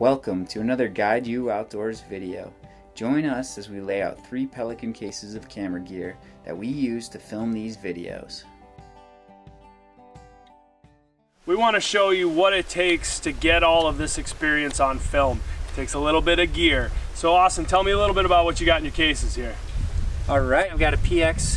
Welcome to another Guide You Outdoors video. Join us as we lay out three Pelican cases of camera gear that we use to film these videos. We want to show you what it takes to get all of this experience on film. It takes a little bit of gear. So Austin, tell me a little bit about what you got in your cases here. All right, I've got a PX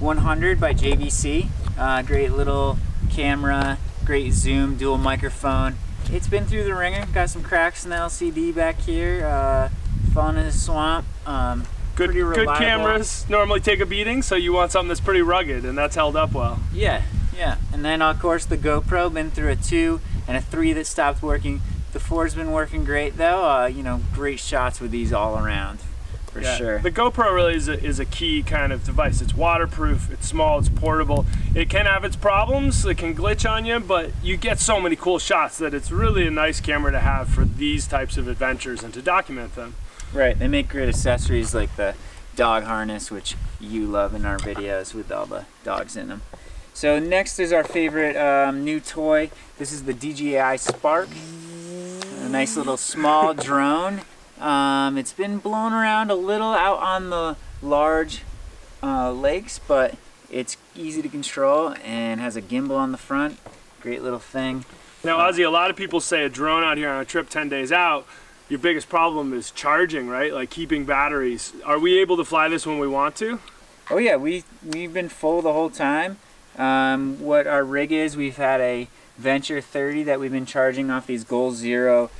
100 by JVC. Uh, great little camera, great zoom, dual microphone. It's been through the ringer. Got some cracks in the LCD back here. Uh, fallen in the swamp. Um, good, good cameras normally take a beating, so you want something that's pretty rugged, and that's held up well. Yeah, yeah. And then of course the GoPro. Been through a two and a three that stopped working. The four's been working great though. Uh, you know, great shots with these all around for yeah. sure. The GoPro really is a, is a key kind of device. It's waterproof, it's small, it's portable. It can have its problems, it can glitch on you, but you get so many cool shots that it's really a nice camera to have for these types of adventures and to document them. Right, they make great accessories like the dog harness, which you love in our videos with all the dogs in them. So next is our favorite um, new toy. This is the DJI Spark. A nice little small drone. Um, it's been blown around a little out on the large uh, lakes, but it's easy to control and has a gimbal on the front. Great little thing. Now, Ozzy, a lot of people say a drone out here on a trip 10 days out, your biggest problem is charging, right? Like keeping batteries. Are we able to fly this when we want to? Oh yeah, we, we've been full the whole time. Um, what our rig is, we've had a Venture 30 that we've been charging off these Goal Zero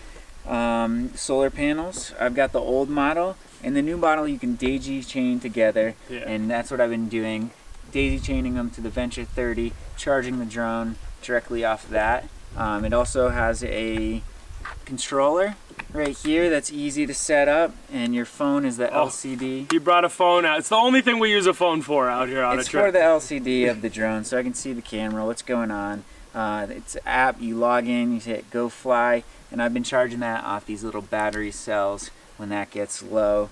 um, solar panels. I've got the old model and the new model you can daisy chain together yeah. and that's what I've been doing. Daisy chaining them to the Venture 30, charging the drone directly off of that. Um, it also has a controller right here that's easy to set up and your phone is the oh, LCD. You brought a phone out. It's the only thing we use a phone for out here on it's a trip. It's for the LCD of the drone so I can see the camera, what's going on. Uh, it's an app, you log in, you hit go fly and I've been charging that off these little battery cells when that gets low.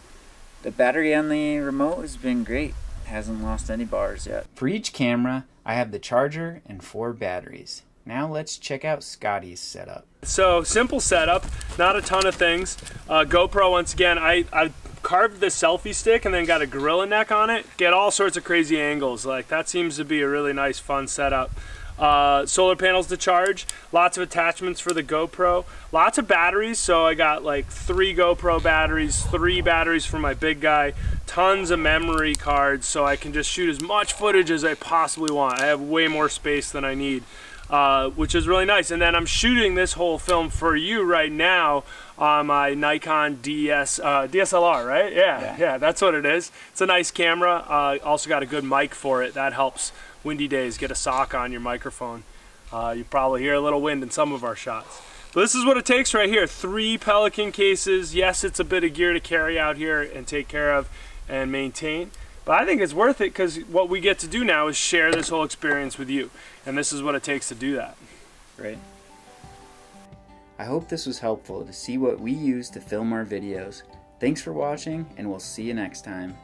The battery on the remote has been great. Hasn't lost any bars yet. For each camera, I have the charger and four batteries. Now let's check out Scotty's setup. So simple setup, not a ton of things. Uh, GoPro once again, I, I carved the selfie stick and then got a gorilla neck on it. Get all sorts of crazy angles. Like that seems to be a really nice fun setup. Uh, solar panels to charge, lots of attachments for the GoPro, lots of batteries. So I got like three GoPro batteries, three batteries for my big guy, tons of memory cards so I can just shoot as much footage as I possibly want. I have way more space than I need. Uh, which is really nice. And then I'm shooting this whole film for you right now on my Nikon DS uh, DSLR, right? Yeah, yeah, yeah, that's what it is. It's a nice camera. Uh, also got a good mic for it. That helps windy days, get a sock on your microphone. Uh, you probably hear a little wind in some of our shots. But this is what it takes right here. Three Pelican cases. Yes, it's a bit of gear to carry out here and take care of and maintain. But I think it's worth it because what we get to do now is share this whole experience with you. And this is what it takes to do that. Right. I hope this was helpful to see what we use to film our videos. Thanks for watching, and we'll see you next time.